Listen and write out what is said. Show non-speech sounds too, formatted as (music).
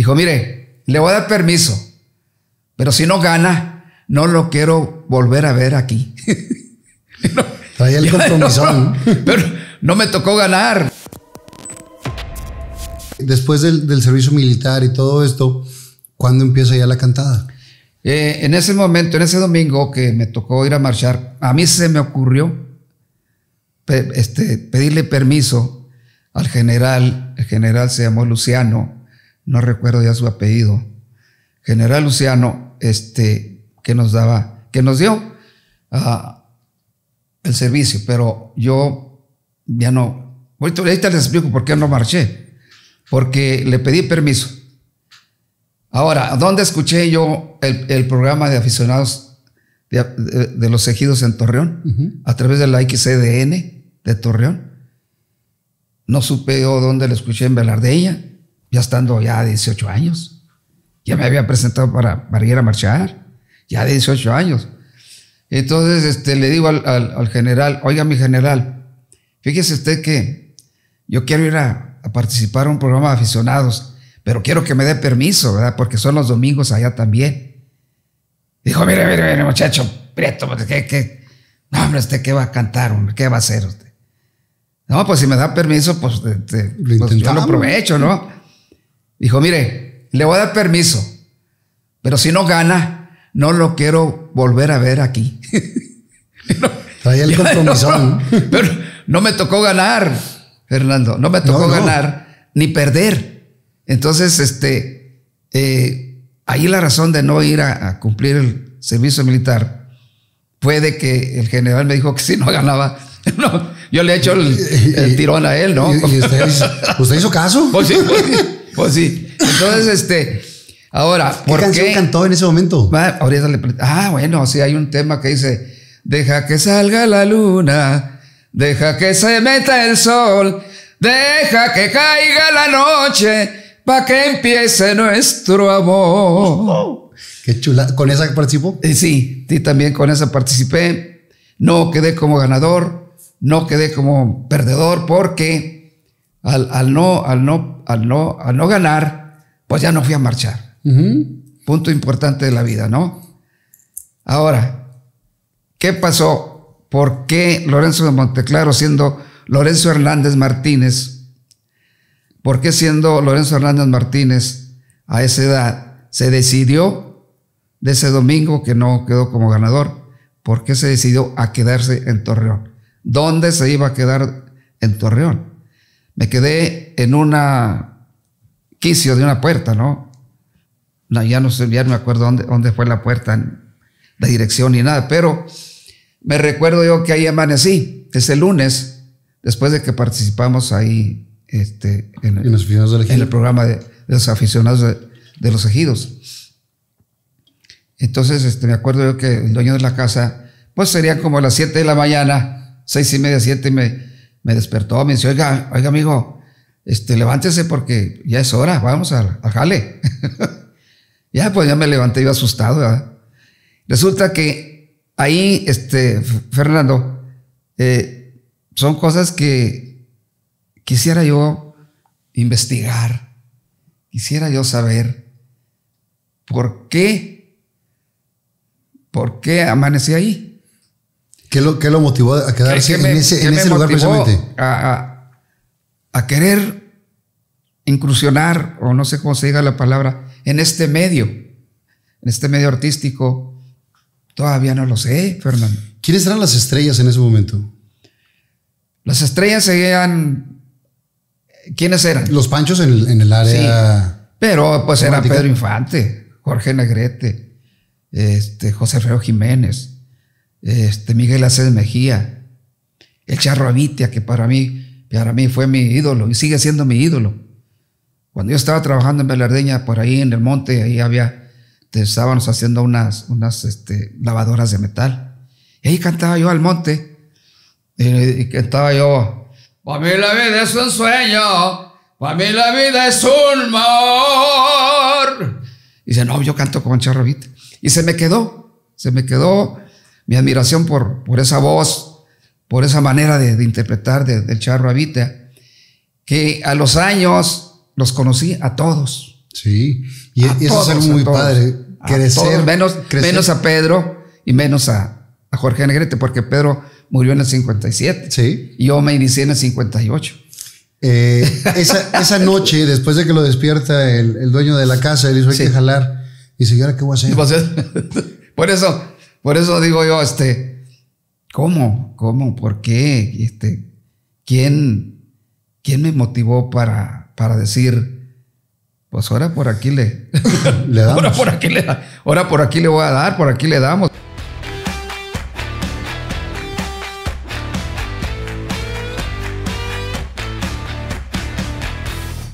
Dijo, mire, le voy a dar permiso, pero si no gana, no lo quiero volver a ver aquí. (laughs) Traía el (laughs) compromiso. (laughs) pero no me tocó ganar. Después del, servicio militar y todo esto, ¿cuándo empieza ya la cantada? Eh, en ese momento, en ese domingo que me tocó ir a marchar, a mí se me ocurrió este, pedirle permiso al general, el general se llamó Luciano, no recuerdo ya su apellido, general Luciano, este, que nos daba, que nos dio ah, el servicio, pero yo ya no, ahorita, ahorita les explico por qué no marché, porque le pedí permiso. Ahora, ¿dónde escuché yo el, programa de aficionados de, los ejidos en Torreón? A través de la XCDN de Torreón. No supe yo dónde lo escuché en Velardella, ya estando ya de 18 años. Ya me había presentado para, para ir a marchar, ya de 18 años. Entonces este, le digo al, general, oiga mi general, fíjese usted que yo quiero ir a, participar en un programa de aficionados, pero quiero que me dé permiso, ¿verdad? Porque son los domingos allá también. Dijo, mire, mire, mire, muchacho, Prieto, pues, ¿qué, qué? No, hombre, ¿usted qué va a cantar, hombre? ¿Qué va a hacer usted? No, pues si me da permiso, pues, pues yo lo aprovecho, ¿no? Dijo, mire, le voy a dar permiso, pero si no gana, no lo quiero volver a ver aquí. (laughs) Traía el (laughs) compromiso. (laughs) pero no me tocó ganar, Fernando, no me tocó ganar ni perder. Entonces, este, eh, ahí la razón de no ir a, cumplir el servicio militar fue de que el general me dijo que si no ganaba, (laughs) no, yo le he hecho el, tirón a él, ¿no? ¿Y, usted, hizo caso? (laughs) Pues sí, pues, (laughs) pues, sí. Entonces, este, ahora, ¿por ¿qué canción cantó en ese momento? Ah, ahorita le, ah, bueno, sí, hay un tema que dice, deja que salga la luna, deja que se meta el sol, deja que caiga la noche, para que empiece nuestro amor. qué chula. ¿Con esa participó? Eh, sí, sí, también con esa participé. No quedé como ganador no quedé como perdedor porque al, no, al, no, al, no, al no ganar, pues ya no fui a marchar. Punto importante de la vida, ¿no? Ahora, ¿qué pasó? ¿Por qué Lorenzo de Monteclaro siendo Lorenzo Hernández Martínez? ¿Por qué siendo Lorenzo Hernández Martínez a esa edad se decidió de ese domingo que no quedó como ganador? ¿Por qué se decidió a quedarse en Torreón? Dónde se iba a quedar en Torreón. Me quedé en una quicio de una puerta, ¿no? no ya no sé, ya no me acuerdo dónde, dónde fue la puerta, la dirección ni nada, pero me recuerdo yo que ahí amanecí, ese lunes, después de que participamos ahí este, en, el programa de, los aficionados de, los ejidos. Entonces, este, me acuerdo yo que el dueño de la casa, pues sería como a las 7 de la mañana, seis y media, siete, me, me despertó, me dice, oiga, oiga, amigo, este, levántese porque ya es hora, vamos al, jale. (laughs) ya, pues ya me levanté, iba asustado. Resulta que ahí, este, Fernando, eh, son cosas que quisiera yo investigar, quisiera yo saber por qué, por qué amanecí ahí. ¿Qué lo, qué lo motivó a quedarse en ese, lugar precisamente? A, a, querer incursionar, o no sé cómo se diga la palabra, en este medio, en este medio artístico. Todavía no lo sé, Fernando. ¿Quiénes eran las estrellas en ese momento? Las estrellas seguían. ¿Quiénes eran? Los panchos en el, en el área. pero pues eran Pedro Infante, Jorge Negrete, este, José Alfredo Jiménez este, Miguel Aceves Mejía, el Charro Avitia, que para mí, para mí fue mi ídolo y sigue siendo mi ídolo. Cuando yo estaba trabajando en Belardeña, por ahí en el monte, ahí había, estábamos haciendo unas, unas este, lavadoras de metal. Y ahí cantaba yo al monte, y, cantaba yo, para mí la vida es un sueño, para mí la vida es un mar. Y dice, no, yo canto con Charro Avitia. Y se me quedó, se me quedó mi admiración por, por esa voz, por esa manera de, interpretar del Charro Avita, que a los años los conocí a todos, Sí, y, A y eso es algo muy todos. padre. Crecer, todos, menos, crecer. menos a Pedro y menos a, a Jorge Negrete, porque Pedro murió en el 57. Sí. Y yo me inicié en el 58. Eh, esa, esa noche, después de que lo despierta el, el dueño de la casa, él hay Sí. que jalar. Y dice, ¿y ahora qué voy a hacer? (laughs) Por eso, por eso digo yo, este, ¿cómo? ¿Cómo? ¿Por qué? Este, ¿quién, quién me motivó para, para decir, pues ahora por aquí le, (laughs) Le damos. ahora por aquí le, ahora por aquí le voy a dar, por aquí le damos?